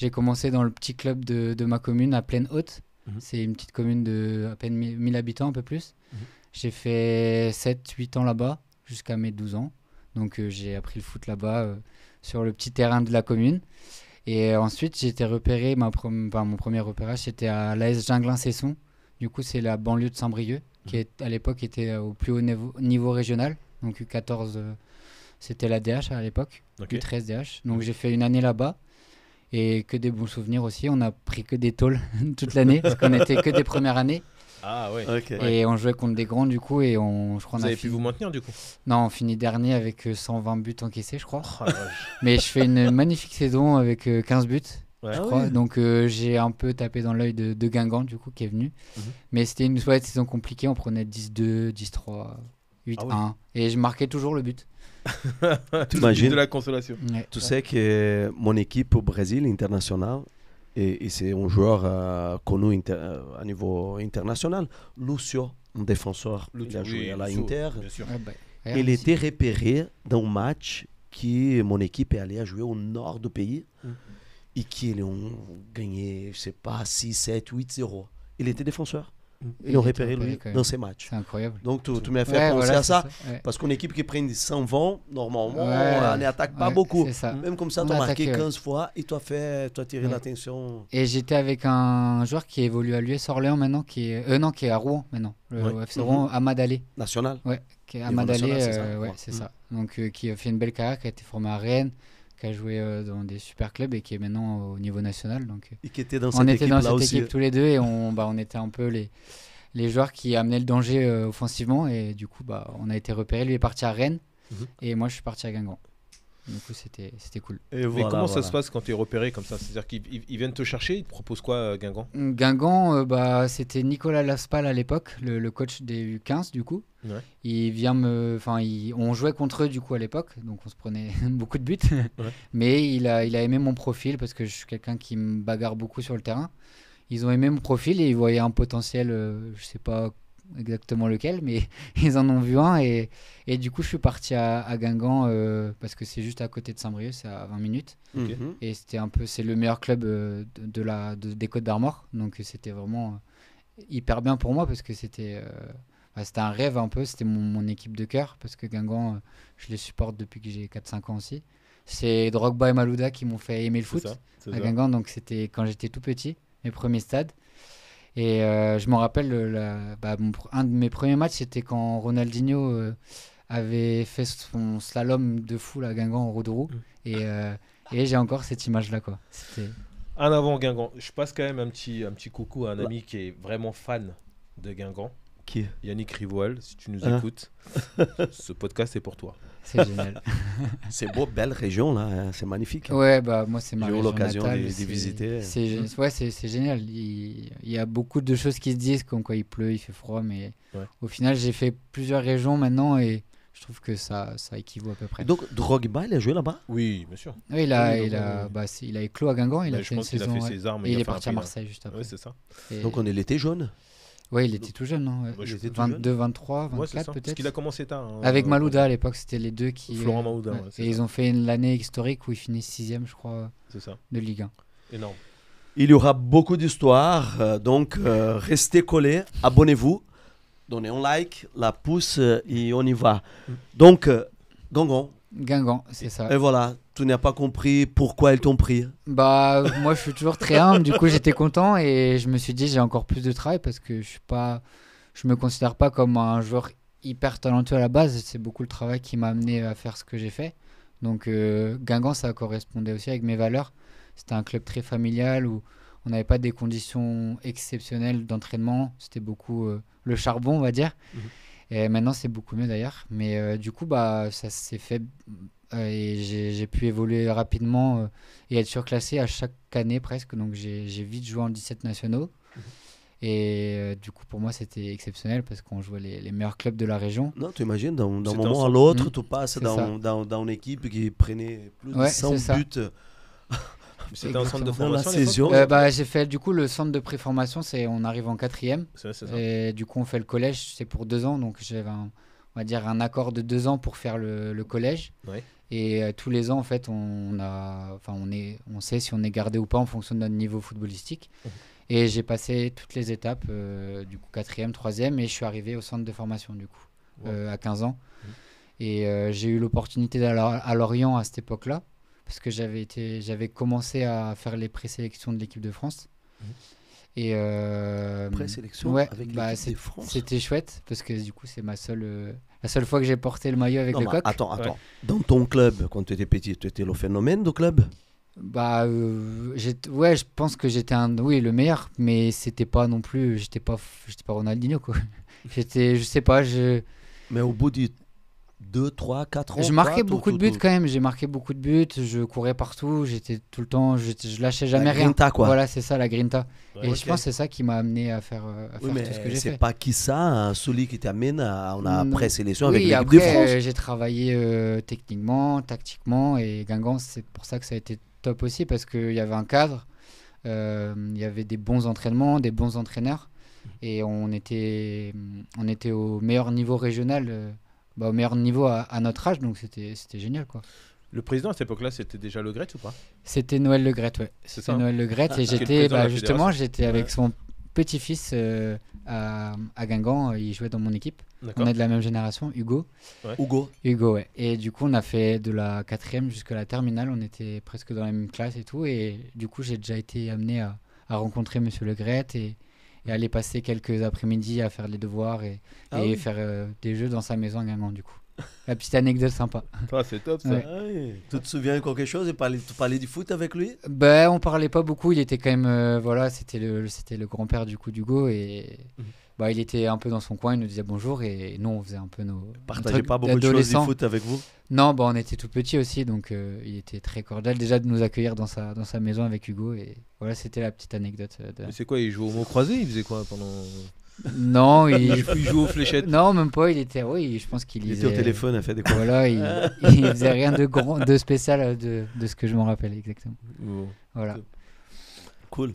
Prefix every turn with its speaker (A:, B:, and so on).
A: J'ai commencé dans le petit club de, de ma commune à Plaine Haute.
B: Mhm.
A: C'est une petite commune de à peine 1000 habitants, un peu plus.
B: Mhm.
A: J'ai fait 7-8 ans là-bas jusqu'à mes 12 ans. Donc euh, j'ai appris le foot là-bas euh, sur le petit terrain de la commune. Et euh, ensuite j'ai été repéré, ma prom- enfin, mon premier repérage c'était à l'AS Ginglin-Cesson. Du coup c'est la banlieue de Saint-Brieuc qui
B: Mhm.
A: est, à l'époque était au plus haut niveau, niveau régional. Donc U14 euh, c'était la DH à l'époque.
B: Ok.
A: U13 DH. Donc j'ai fait une année là-bas et que des bons souvenirs aussi. On a pris que des tôles toute l'année parce qu'on était que des premières années
B: Ah ouais.
C: Ok.
A: et on jouait contre des grands du coup et on je crois on
B: Vous
A: a
B: avez pu
A: fini-
B: vous maintenir du coup?
A: Non, on finit dernier avec euh, 120 buts encaissés, je crois.
B: Oh.
A: Mais je fais une magnifique saison avec euh, 15 buts,
B: Ouais.
A: je
C: Ah
A: crois. Donc euh, j'ai un peu tapé dans l'œil de, de Guingamp du coup qui est venu.
B: Mhm.
A: Mais c'était une ouais, saison compliquée, on prenait 10-2, 10-3, 8-1
B: Ah
A: et je marquais toujours le but.
C: T'imagines
B: de la consolation.
A: Ouais.
C: Tu sais que mon équipe au Brésil international, et, et c'est un joueur euh, connu inter- euh, à niveau international, Lucio, un défenseur. il a joué à la
B: Lucio,
C: Inter.
B: Bien sûr.
A: Ouais, bah,
C: Il était repéré dans un match que mon équipe est allée à jouer au nord du pays
B: Mm.
C: et qu'ils ont gagné, je sais pas, 6, 7, 8, 0. Il était défenseur.
A: Il était
C: repéré lui dans ces matchs.
A: C'est incroyable.
C: Donc tu, tu m'as fait
A: Ouais,
C: penser
A: voilà,
C: à ça.
A: c'est ouais.
C: Parce qu'une équipe qui prend 120, normalement,
A: Ouais,
C: on n'attaque pas beaucoup.
A: ça.
C: Même comme ça,
A: On
C: tu as marqué
A: attaquait, ouais.
C: 15 fois et tu as, fait, tu as tiré l'attention.
A: Et j'étais avec un joueur qui évolue à l'US Orléans maintenant, qui est, euh, non, qui est à Rouen maintenant, le FC Rouen, Amad Allé.
C: National.
A: Ouais, qui est Allé,
C: national, c'est ça,
A: euh, ça. Donc euh, qui a fait une belle carrière, qui a été formé à Rennes, qui a joué euh, dans des super clubs et qui est maintenant au niveau national. Donc euh,
C: Et qui était dans
A: on était dans cette
C: aussi.
A: équipe tous les deux et on, bah, on était un peu les, les joueurs qui amenaient le danger euh, offensivement et du coup bah, on a été repérés. Lui est parti à Rennes
B: Mhm.
A: et moi je suis parti à Guingamp. Du coup c'était c'était cool.
C: Et
B: Mais
C: voilà,
B: comment ça
C: voilà.
B: se passe quand tu es repéré comme ça? C'est-à-dire qu'ils ils- ils viennent te chercher, ils te proposent quoi, euh, Guingamp?
A: Guingamp, euh, bah, c'était Nicolas Laspal à l'époque, le, le coach des U15 du coup.
B: Ouais.
A: Il vient me, enfin, il- on jouait contre eux du coup à l'époque, donc on se prenait beaucoup de buts. Mais il a, il a aimé mon profil parce que je suis quelqu'un qui me bagarre beaucoup sur le terrain. Ils ont aimé mon profil et ils voyaient un potentiel, euh, je sais pas exactement lequel, mais ils en ont vu un et, et du coup je suis parti à, à Guingamp euh, parce que c'est juste à côté de Saint-Brieuc, c'est à 20 minutes.
C: Mhm.
A: Et c'était un peu, c'est le meilleur club euh, de, de la, de- des Côtes d'Armor. Donc c'était vraiment euh, hyper bien pour moi parce que c'était, euh, bah, c'était un rêve un peu. C'était mon, mon équipe de cœur parce que Guingamp, euh, je les supporte depuis que j'ai 4-5 ans aussi. C'est Drogba et Malouda qui m'ont fait aimer le foot
B: ça,
A: à
B: ça.
A: Guingamp. Donc c'était quand j'étais tout petit, mes premiers stades. Et euh, je me rappelle, la- bah, mon un de mes premiers matchs, c'était quand Ronaldinho euh, avait fait son slalom de fou à Guingamp en.
B: Mm.
A: Et, euh, et j'ai encore cette image-là. quoi.
B: En avant Guingamp. Je passe quand même un petit, un petit coucou à un ami qui est vraiment fan de Guingamp.
C: Qui
B: Yannick Rivoal, si tu nous
C: Hein
B: écoutes, ce podcast est pour toi.
A: C'est génial.
C: C'est beau, belle région là, hein, c'est magnifique.
A: Ouais, bah moi c'est ma
C: J'ai eu
A: région
C: l'occasion
A: c'est-
C: visiter.
A: C'est, gé- ouais, c'est, c'est génial. Il, il y a beaucoup de choses qui se disent, comme quoi il pleut, il fait froid, mais
B: Ouais.
A: au final j'ai fait plusieurs régions maintenant et je trouve que ça, ça équivaut à peu près.
C: Donc Drogba, il a joué là-bas?
B: Oui, bien sûr.
A: Oui, il a,
B: Oui,
A: il
B: donc,
A: a, bah, c'est- il a éclos à Guingamp, il
B: Mais
A: a
B: je
A: fait une
B: a fait ses armes.
A: Et il
B: a
A: est parti à
B: hein.
A: Marseille juste après.
B: Ouais, c'est ça.
A: Et-
C: Donc on est l'été jaune.
A: Ouais, il était tout jeune, non ouais.
B: Ouais, je-
C: Il était tout
A: 22, 23,
B: Ouais, c'est
A: 24
B: ça. Parce
A: peut-être.
B: qu'il a commencé tard. hein.
A: Avec
B: Euh,
A: Malouda à l'époque, c'était les deux qui.
B: Florent
A: euh,
B: Malouda,
A: ouais.
B: ouais, c'est
A: et ils ont fait une- l'année historique où ils finissent sixième, je crois,
B: C'est ça.
A: de Ligue 1.
B: Énorme.
C: Il y aura beaucoup d'histoires, euh, donc euh, restez collés, abonnez-vous, donnez un like, la pouce et on y va. Donc, euh, Gangon,
A: Guingamp, c'est ça.
C: et voilà, tu n'as pas compris pourquoi ils t'ont pris.
A: Bah, moi, je suis toujours très humble. Du coup, j'étais content et je me suis dit, j'ai encore plus de travail parce que je suis pas, je me considère pas comme un joueur hyper talentueux à la base. C'est beaucoup le travail qui m'a amené à faire ce que j'ai fait. Donc, euh, Guingamp, ça correspondait aussi avec mes valeurs. C'était un club très familial où on n'avait pas des conditions exceptionnelles d'entraînement. C'était beaucoup euh, le charbon, on va dire.
B: Mhm.
A: Et maintenant, c'est beaucoup mieux d'ailleurs. Mais euh, du coup, bah, ça s'est fait et j'ai j'ai pu évoluer rapidement euh, et être surclassé à chaque année presque. Donc j'ai j'ai vite joué en 17 nationaux.
B: Mhm.
A: Et euh, du coup, pour moi, c'était exceptionnel parce qu'on jouait les, les meilleurs clubs de la région.
C: Non, tu imagines, d'un moment à l'autre,
A: Mm.
C: tu passes dans, dans, dans une équipe qui prenait plus
A: Ouais,
C: de 100
A: c'est ça.
C: buts.
B: C'était un centre de formation.
C: saison.
A: Euh, bah, j'ai fait du coup le centre de préformation, c'est on arrive en quatrième.
B: C'est c'est ça.
A: Et du coup, on fait le collège, c'est pour deux ans. Donc j'avais un- on va dire, un accord de deux ans pour faire le, le collège.
B: Ouais.
A: Et euh, tous les ans, en fait, on, a, on, est, on sait si on est gardé ou pas en fonction de notre niveau footballistique.
B: Mhm.
A: Et j'ai passé toutes les étapes, euh, du coup, quatrième, troisième, et je suis arrivé au centre de formation, du coup,
B: Wow.
A: euh, à 15 ans.
B: Mhm.
A: Et j'ai eu l'opportunité d'aller à Lorient à cette époque-là, parce que j'avais commencé à faire les présélections de l'équipe de France.
B: Mhm.
A: Et euh,
C: Présélection
A: ouais,
C: avec
A: bah,
C: l'équipe
A: c'est-
C: de France.
A: c'était chouette parce que du coup c'est ma seule euh, la seule fois que j'ai porté le maillot avec
C: Non,
A: le coq.
C: attends, attends. Dans ton club, quand tu étais petit, tu étais le phénomène du club?
A: Bah euh, ouais, je pense que j'étais un oui, le meilleur, mais c'était pas non plus j'étais pas j'étais pas Ronaldinho quoi. J'étais je sais pas, je
C: Mais au bout de 2, 3, 4 ans.
A: je marquais
C: quoi, tout-
A: beaucoup de buts
C: tout-
A: quand même, j'ai marqué beaucoup de buts, je courais partout, j'étais tout le temps j'étais- je lâchais jamais
C: La
A: rien.
C: grinta, quoi.
A: Voilà, c'est ça la grinta.
B: Ouais.
A: Et je pense que c'est ça qui m'a amené à faire euh, à
C: Oui,
A: faire tout ce que
C: mais
A: j'ai
C: c'est
A: fait.
C: pas qui ça, hein, celui qui t'amène à on a
A: Non.
C: présélection avec
A: Oui,
C: l'équipe
A: après,
C: de France.
A: euh, j'ai travaillé euh, techniquement, tactiquement, et Guingamp, c'est pour ça que ça a été top aussi, parce qu'il y avait un cadre, euh, il y avait des bons entraînements, des bons entraîneurs, et on était, on était au meilleur niveau régional, euh, bah, au meilleur niveau à, à notre âge, donc c'était c'était génial. quoi.
B: Le président à cette époque-là, c'était déjà Le Gret ou pas?
A: C'était Noël Le Gret, ouais.
B: C'est
A: C'était
B: ça. hein
A: Noël Le Gret, et
B: le
A: j'étais, bah, justement, j'étais avec
B: Ouais.
A: son petit-fils euh, à, à Guingamp, il jouait dans mon équipe. On est de la même génération, Hugo.
C: Hugo,
A: Hugo, ouais. Et du coup, on a fait de la quatrième jusqu'à la terminale. On était presque dans la même classe et tout. Et du coup, j'ai déjà été amené à, à rencontrer Monsieur Le Gret et, et aller passer quelques après-midi à faire les devoirs et,
C: Ah
A: et
C: oui.
A: faire euh, des jeux dans sa maison à Guingamp, du coup. La petite anecdote sympa.
B: Ah, c'est top ça.
A: Ouais.
C: Ah oui. tu te souviens de quelque chose et parlais, tu parlais du foot avec lui?
A: Ben, on parlait pas beaucoup. Il était quand même. euh, voilà, c'était le, c'était le grand-père du coup d'Hugo. Et
B: Mhm.
A: Bah, il était un peu dans son coin. Il nous disait bonjour. Et nous, on faisait un peu nos.
C: Partagez pas beaucoup de choses du foot avec vous
A: Non, bah, on était tout petits aussi, donc euh, il était très cordial déjà de nous accueillir dans sa, dans sa maison avec Hugo. Et voilà, c'était la petite anecdote. euh, de-
B: Mais c'est quoi Il jouait au mot croisé Il faisait quoi pendant
A: Non, il,
B: il... jouait aux fléchettes.
A: non, même pas. Il était, oui, je pense qu'il
C: Il
A: lisait.
C: était au téléphone, a fait des quoi
A: Voilà, il, il faisait rien de grand, de spécial euh, de, de ce que je me rappelle exactement.
B: Bon.
A: Voilà.
C: Cool.